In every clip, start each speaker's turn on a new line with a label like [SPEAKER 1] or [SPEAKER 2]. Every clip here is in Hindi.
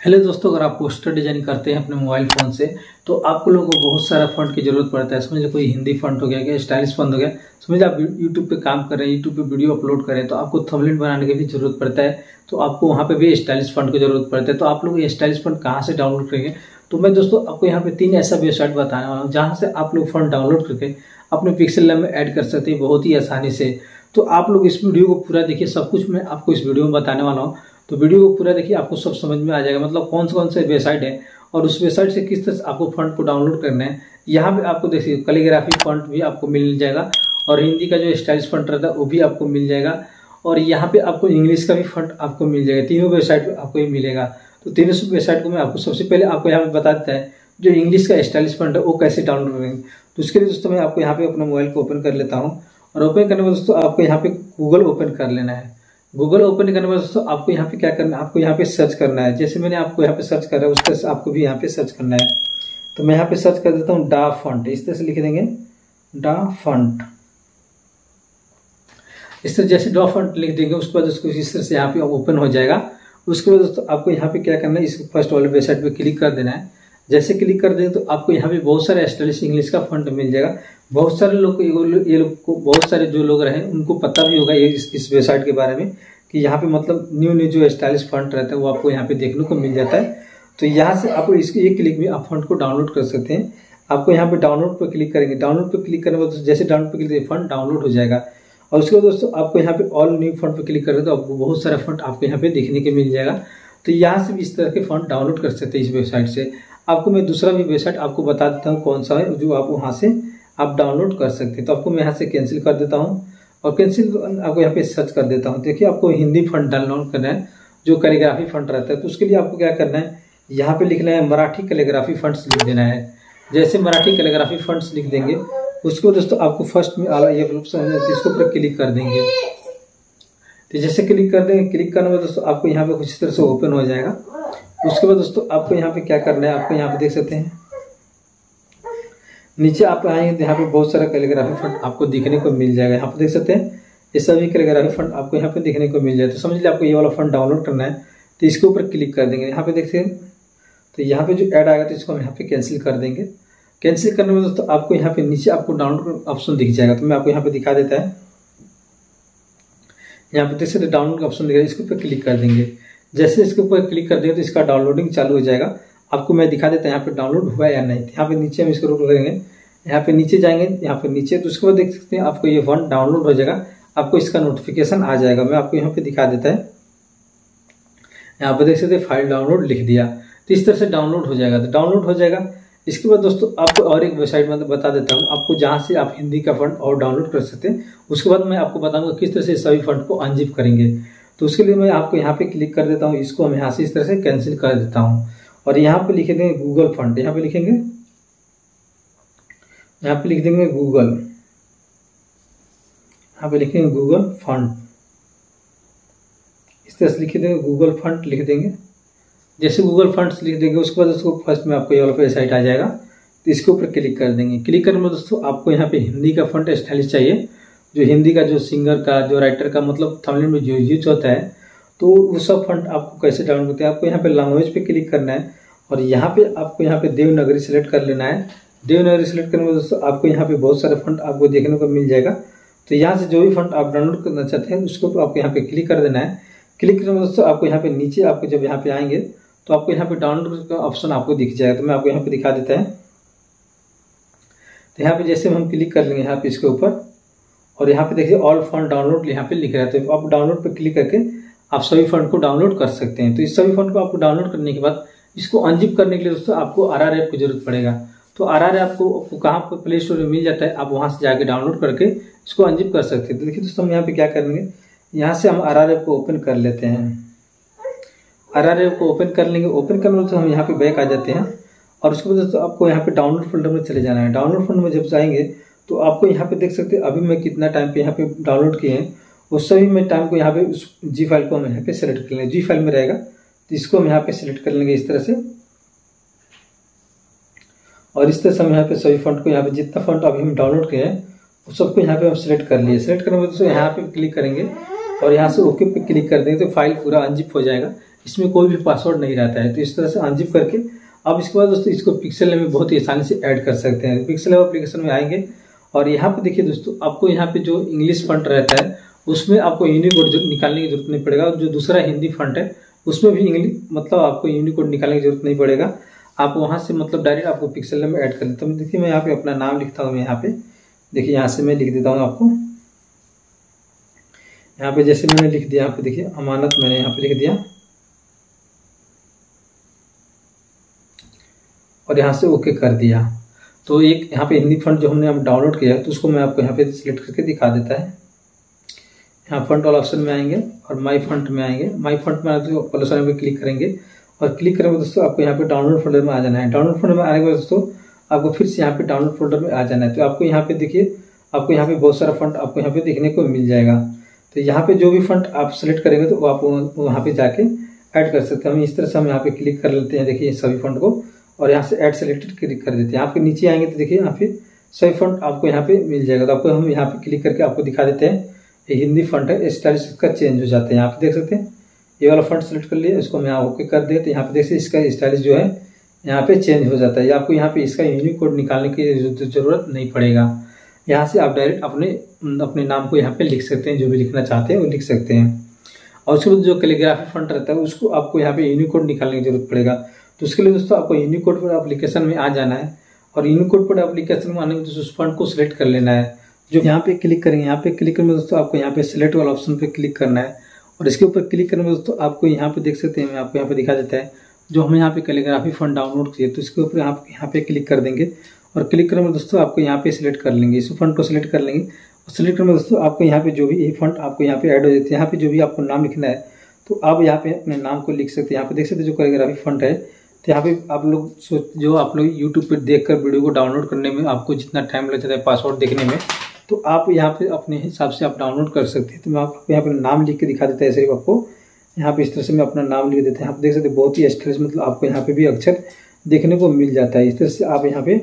[SPEAKER 1] हेलो दोस्तों, अगर आप पोस्टर डिज़ाइन करते हैं अपने मोबाइल फ़ोन से तो आपको लोगों को बहुत सारा फंड की ज़रूरत पड़ता है। समझ लो कोई हिंदी फंड हो गया क्या स्टाइलिश फंड हो गया समझ आप यूट्यूब पे काम कर रहे हैं यूट्यूब पे वीडियो अपलोड करें तो आपको थंबनेल बनाने की भी ज़रूरत पड़ता है। तो आपको वहाँ पे भी स्टाइलिश फंड की ज़रूरत पड़ता है। तो आप लोग ये स्टाइलिश फंड कहाँ से डाउनलोड करेंगे? तो मैं दोस्तों, आपको यहाँ पे तीन ऐसा वेबसाइट बताने वाला हूँ, जहाँ से आप लोग फंड डाउनलोड करके अपने पिक्सल लैब में ऐड कर सकते हैं बहुत ही आसानी से। तो आप लोग इस वीडियो को पूरा देखिए, सब कुछ मैं आपको इस वीडियो में बताने वाला हूँ। तो वीडियो को पूरा देखिए, आपको सब समझ में आ जाएगा मतलब कौन से कौन से वेबसाइट है और उस वेबसाइट से किस तरह से आपको फंड को डाउनलोड करना है। यहाँ पे आपको देखिए कैलीग्राफी फंड भी आपको मिल जाएगा और हिंदी का जो स्टाइलिश फंड रहता है, वो भी आपको मिल जाएगा। और यहाँ पे आपको इंग्लिश का भी फंड आपको मिल जाएगा। तीनों वेबसाइट पे आपको ही मिलेगा। तो तीनों वेबसाइट को मैं आपको सबसे पहले आपको यहाँ पे बता देता है जो इंग्लिश का स्टाइलिश फंड है, वो कैसे डाउनलोड करेंगे तो उसके लिए दोस्तों, मैं आपको यहाँ पे अपना मोबाइल को ओपन कर लेता हूँ। और ओपन करने में दोस्तों, आपको यहाँ पे गूगल ओपन कर लेना है। गूगल ओपन करने बाद दोस्तों, आपको यहाँ पे क्या करना है? आपको यहाँ पे सर्च करना है। जैसे मैंने आपको यहाँ पे सर्च करा है, उस तरह से आपको भी यहाँ पे सर्च करना है। तो मैं यहाँ पे सर्च कर देता हूँ डा फंड इस तरह से लिख देंगे। डा फंड इस तरह जैसे डा फंड लिख देंगे उसके बाद उसको इस तरह से यहाँ पे ओपन हो जाएगा। उसके बाद दोस्तों, आपको यहाँ पे क्या करना है? इस फ़र्स्ट वाले वेबसाइट पे क्लिक कर देना है। जैसे क्लिक कर देंगे तो आपको यहाँ पे बहुत सारे स्टाइलिश इंग्लिश का फंड मिल जाएगा। बहुत सारे लोग को ये लोग को बहुत सारे जो लोग रहे उनको पता भी होगा ये इस, इस वेबसाइट के बारे में कि यहाँ पे मतलब न्यू न्यू जो स्टाइलिश फंड रहता है वो आपको यहाँ पे देखने को मिल जाता है। तो यहाँ से आप इसके एक क्लिक में आप फंड को डाउनलोड कर सकते हैं। आपको यहाँ पे डाउनलोड पर क्लिक करेंगे। डाउनलोड पर क्लिक करने के बाद जैसे डाउनलोड पर क्लिक फंड डाउनलोड हो जाएगा। और उसके बाद दोस्तों आपको यहाँ पे ऑल न्यू फंड पर क्लिक करेंगे तो आपको बहुत सारा फंड आपको यहाँ पे देखने के मिल जाएगा। तो यहाँ से भी इस तरह के फंड डाउनलोड कर सकते हैं इस वेबसाइट से। आपको मैं दूसरा भी वेबसाइट आपको बता देता हूँ कौन सा है जो आप वहाँ से आप डाउनलोड कर सकते हैं। तो आपको मैं यहाँ से कैंसिल कर देता हूँ और कैंसिल आपको यहाँ पे सर्च कर देता हूँ। देखिए, आपको हिंदी फंड डाउनलोड करना है, जो कैलीग्राफी फंड रहता है तो उसके लिए आपको क्या करना है? यहाँ पे लिखना है, मराठी कैलीग्राफी फंड्स लिख देना है। जैसे मराठी कैलीग्राफी फंड्स लिख देंगे, उसको दोस्तों आपको फ़र्स्ट में ये इसके ऊपर क्लिक कर देंगे। तो जैसे क्लिक कर देंगे क्लिक करने में दोस्तों आपको यहाँ पे कुछ तरह से ओपन हो जाएगा। उसके बाद दोस्तों आपको यहाँ पे क्या करना है? आपको यहाँ पे देख सकते हैं। नीचे आप आएँगे तो यहाँ पे बहुत सारा कैलीग्राफी फंड आपको दिखने को मिल जाएगा। यहाँ पे देख सकते हैं, ये सभी कैलीग्राफी फंड आपको यहाँ पे दिखने को मिल जाए तो समझ लीजिए आपको ये वाला फंड डाउनलोड करना है तो इसके ऊपर क्लिक कर देंगे। यहाँ पे देखते हैं तो यहाँ पे जो ऐड आएगा तो इसको हम यहाँ पे कैंसिल कर देंगे। कैंसिल करने में दोस्तों, आपको यहाँ पे नीचे आपको डाउनलोड ऑप्शन दिख जाएगा। तो मैं आपको यहाँ पे दिखा देता है। यहाँ पे देख सकते डाउनलोड का ऑप्शन दिखेगा इसके ऊपर क्लिक कर देंगे। जैसे इसके ऊपर क्लिक कर देंगे तो इसका डाउनलोडिंग चालू हो जाएगा। आपको मैं दिखा देता हूँ, यहाँ पे डाउनलोड हुआ या नहीं। यहाँ पे नीचे हम इसको रोक लेंगे। यहाँ पे नीचे जाएँगे, यहाँ पे नीचे तो उसके बाद देख सकते हैं आपको ये वन डाउनलोड हो जाएगा। आपको इसका नोटिफिकेशन आ जाएगा। मैं आपको यहाँ पे दिखा देता है। यहाँ पे देख सकते हैं फ़ाइल डाउनलोड लिख दिया। तो इस तरह से डाउनलोड हो जाएगा। तो डाउनलोड हो जाएगा। इसके बाद दोस्तों, आपको और एक वेबसाइट में बता देता हूँ। आपको जहाँ से आप हिंदी का फंड और डाउनलोड कर सकते हैं, उसके बाद मैं आपको बताऊँगा किस तरह से सभी फंड को अनजिप करेंगे। तो उसके लिए मैं आपको यहाँ पे क्लिक कर देता हूँ। इसको हम यहाँ से इस तरह से कैंसिल कर देता हूँ। और यहाँ पे लिखे देंगे गूगल फंड यहाँ पे लिखेंगे? यहाँ पे लिख देंगे गूगल यहाँ पे लिखेंगे गूगल फंड इस तरह से लिख देंगे गूगल फंड लिख देंगे। जैसे गूगल फंड्स लिख देंगे, उसके बाद उसको फ़र्स्ट में आपको ये वेबसाइट आ जाएगा। तो इसके ऊपर क्लिक कर देंगे। क्लिक करने में दोस्तों आपको यहाँ पे हिंदी का फंड स्टाइलिश चाहिए। जो हिंदी का, जो सिंगर का, जो राइटर का मतलब थंबनेल में जो यूज़ होता है तो वो सब फंड आपको कैसे डाउनलोड करते हैं, आपको यहाँ पे लैंग्वेज पे क्लिक करना है। और यहाँ पे आपको यहाँ पे देवनगरी सेलेक्ट कर लेना है देवनगरी सेलेक्ट करने में दोस्तों आपको यहाँ पे बहुत सारे फंड आपको देखने को मिल जाएगा तो यहाँ से जो भी फंड आप डाउनलोड करना चाहते हैं उसको आपको यहाँ पे क्लिक कर देना है क्लिक करने में दोस्तों आपको यहाँ पे नीचे आपको जब यहाँ पे आएँगे तो आपको यहाँ पे डाउनलोड का ऑप्शन आपको दिख जाएगा तो मैं आपको यहाँ पे दिखा देता है तो यहाँ पे जैसे हम क्लिक कर लेंगे यहाँ पे इसके ऊपर और यहाँ पे देखिए ऑल फंड डाउनलोड यहाँ पे लिख रहा है तो आप डाउनलोड पे क्लिक करके आप सभी फंड को डाउनलोड कर सकते हैं तो इस सभी फंड को आपको डाउनलोड करने के बाद इसको अनजिप करने के लिए दोस्तों आपको आर आर एप की ज़रूरत पड़ेगा। तो आर आर आपको, आपको कहाँ पर प्ले स्टोर में मिल जाता है आप वहाँ से जाके डाउनलोड करके इसको अनजिप कर सकते हैं। तो देखिए दोस्तों हम यहाँ पे क्या करेंगे यहाँ से हम आर आर एप को ओपन कर लेते हैं। आर आर एप को ओपन कर लेंगे। ओपन करने तो हम यहाँ पे बैक आ जाते हैं और उसके बाद दोस्तों आपको यहाँ पे डाउनलोड फोल्डर में चले जाना है। डाउनलोड फोल्डर में जब जाएँगे तो आपको यहाँ पे देख सकते हैं अभी मैं कितना टाइम पे यहाँ पे डाउनलोड किए हैं। उस सभी में टाइम को यहाँ पे उस जी फ़ाइल को हम यहाँ पे सेलेक्ट कर लेंगे। जी फ़ाइल में रहेगा। तो इसको हम यहाँ पे सिलेक्ट कर लेंगे इस तरह से। और इस तरह से हम यहाँ पे सभी फंड को यहाँ पे जितना फंड अभी हम डाउनलोड किए हैं, उस सबको यहाँ पे हम सिलेक्ट कर लिए। सिलेक्ट करने के बाद यहाँ पे क्लिक करेंगे और यहाँ से ओके पे क्लिक कर देंगे तो फ़ाइल पूरा अनजिप हो जाएगा। इसमें कोई भी पासवर्ड नहीं रहता है। तो इस तरह से अनजिप करके अब इसके बाद दोस्तों इसको पिक्सल में बहुत ही आसानी से ऐड कर सकते हैं। पिक्सल एप्लीकेशन में आएँगे। और यहाँ पे देखिए दोस्तों, आपको यहाँ पे जो इंग्लिश फंड रहता है, उसमें आपको यूनिकोड निकालने की ज़रूरत नहीं पड़ेगा। जो दूसरा हिंदी फंड है उसमें भी इंग्लिश मतलब आपको यूनिकोड निकालने की ज़रूरत नहीं पड़ेगा। आप वहाँ से मतलब डायरेक्ट आपको पिक्सल में ऐड कर देता हूँ। देखिए, मैं यहाँ पे अपना नाम लिखता हूँ यहाँ पे। देखिए, यहाँ से मैं लिख देता हूँ आपको। यहाँ पे जैसे मैंने लिख दिया, यहाँ पे देखिए, अमानत मैंने यहाँ पे लिख दिया। और यहाँ से ओके कर दिया। तो एक यहाँ पे हिंदी फंड जो हमने डाउनलोड किया है तो उसको मैं आपको यहाँ पे सिलेक्ट करके दिखा देता है। यहाँ फंड वाला ऑप्शन में आएँगे और माई फंड में आएँगे माई फंड में आते प्लस पे क्लिक करेंगे और क्लिक करेंगे दोस्तों आपको यहाँ पे डाउनलोड फोल्डर में आ जाना है डाउनलोड फोल्डर में आने के बाद दोस्तों आपको फिर से यहाँ पे डाउनलोड फोल्डर में आ जाना है तो आपको यहाँ पे देखिए आपको यहाँ पे बहुत सारा फंड आपको यहाँ पे देखने को मिल जाएगा तो यहाँ पे जो भी फंड आप सेलेक्ट करेंगे तो आप वहाँ पे जाके ऐड कर सकते हैं हम इस तरह से हम यहाँ पे क्लिक कर लेते हैं देखिए सभी फंड को और यहाँ से ऐड सेलेक्टेड क्लिक कर देते हैं यहाँ पे नीचे आएँगे तो देखिए यहाँ पे सभी फंड आपको यहाँ पे मिल जाएगा तो आपको हम यहाँ पे क्लिक करके आपको दिखा देते हैं ये हिंदी फंड है स्टाइलिश इसका चेंज हो जाता है। यहाँ पे देख सकते हैं, ये वाला फंड सेलेक्ट कर लिया, इसको मैं ओके कर दिया तो यहाँ पे देख सकते इसका स्टाइलिश जो है, यहाँ पे चेंज हो जाता है। आपको यहाँ पे इसका यूनिक कोड निकालने की ज़रूरत नहीं पड़ेगा। यहाँ से आप डायरेक्ट अपने अपने नाम को यहाँ पे लिख सकते हैं, जो भी लिखना चाहते हैं, वो लिख सकते हैं। और उसके बाद जो कैलीग्राफी फंड रहता है, उसको आपको यहाँ पे यूनिकोड निकालने की ज़रूरत पड़ेगा। तो उसके लिए दोस्तों, आपको यूनिकोड पर एप्लीकेशन में आ जाना है। और यूनिकोड पर एप्लीकेशन में आने के उस फंड को सिलेक्ट कर लेना है। जो यहाँ पे क्लिक करेंगे यहाँ पे क्लिक करने दोस्तों आपको यहाँ पे सिलेक्ट वाला ऑप्शन पे क्लिक करना है और इसके ऊपर क्लिक करने में दोस्तों आपको यहाँ पे देख सकते हैं आपको यहाँ पे दिखा देता है जो हमें यहाँ पे कैलीग्राफी फंड डाउनलोड किए तो इसके ऊपर आप यहाँ पे क्लिक कर देंगे और क्लिक करने में दोस्तों आपको यहाँ पे सिलेक्ट कर लेंगे इस फंड को सिलेक्ट कर लेंगे और सिलेक्ट करने में दोस्तों आपको यहाँ पे जो भी ये फंड आपको यहाँ पे ऐड हो जाते हैं यहाँ पे जो भी आपको नाम लिखना है तो आप यहाँ पे अपने नाम को लिख सकते हैं यहाँ पे देख सकते हैं जो कैलीग्राफी फंड है तो यहाँ पे आप लोग जो आप लोग यूट्यूब पर देख वीडियो को डाउनलोड करने में आपको जितना टाइम लग जाता है पासवर्ड देखने में तो आप यहाँ पे अपने हिसाब से आप डाउनलोड कर सकते हैं तो मैं आपको यहाँ पर नाम लिख के दिखा देता है सिर्फ़ आपको यहाँ पे इस तरह से मैं अपना नाम लिख देता है आप देख सकते हैं बहुत ही स्ट्रेस मतलब आपको यहाँ पे भी अक्षर देखने को मिल जाता है इस तरह से आप यहाँ पे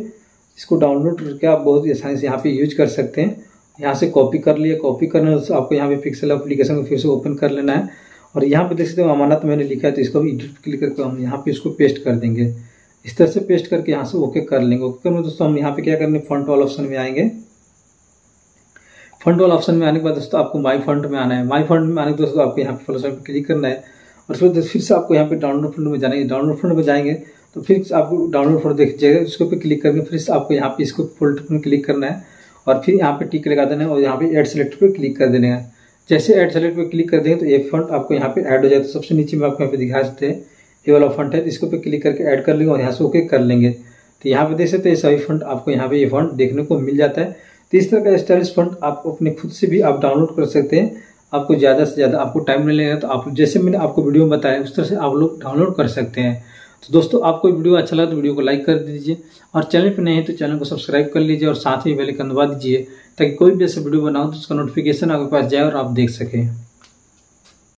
[SPEAKER 1] इसको डाउनलोड करके आप बहुत ही आसानी से यहाँ पे यूज़ कर सकते हैं यहाँ से कॉपी कर लिया कॉपी करने से आपको यहाँ पे पिक्सल एप्लीकेशन को फिर से ओपन कर लेना है और यहाँ पे देख सकते हो अमानत मैंने लिखा है तो इसको एडिट क्लिक करके हम यहाँ पे इसको पेस्ट कर देंगे इस तरह से पेस्ट करके यहाँ से ओके कर लेंगे ओके करने दोस्तों हम यहाँ पे क्या करने फ्रंट वाल ऑप्शन में आएँगे फंड वाला ऑप्शन में आने के बाद दोस्तों आपको माई फंड में आना है। माई फंड में आने के दोस्तों आपको यहाँ पे प्लस पर क्लिक करना है और फिर फिर से आपको यहाँ पे डाउनलोड फंड में जाएँगे डाउनलोड फंड में जाएँगे तो फिर आपको डाउनलोड फंड देख जाएगा। उसके ऊपर क्लिक करके फिर आपको यहाँ पे इसको फोल्डर पर क्लिक करना है और फिर यहाँ पे टिक लगा देना है और यहाँ पे एड सेलेक्ट पर क्लिक कर देना है। जैसे एड सेलेक्ट पे क्लिक कर देंगे तो ये फंड आपको यहाँ पे ऐड हो जाए। तो सबसे नीचे में आपको यहाँ पे दिखा सकते हैं। ये वाला फंड है। इसके ऊपर क्लिक करके ऐड कर लेंगे और यहाँ से ओके कर लेंगे। तो यहाँ पे देख सकते हैं सभी फंड आपको यहाँ पे ये फंड देखने को मिल जाता है। तो इस तरह का स्टाइलिश फंड आप अपने खुद से भी आप डाउनलोड कर सकते हैं। आपको ज़्यादा से ज़्यादा आपको टाइम नहीं लगेगा तो आप जैसे मैंने आपको वीडियो में बताया, उस तरह से आप लोग डाउनलोड कर सकते हैं। तो दोस्तों, आपको वीडियो अच्छा लगा तो वीडियो को लाइक कर दीजिए और चैनल पर नहीं है तो चैनल को सब्सक्राइब कर लीजिए और साथ ही बेल आइकन दबा दीजिए ताकि कोई भी ऐसा वीडियो बनाओ तो उसका नोटिफिकेशन आपके पास जाए और आप देख सकें।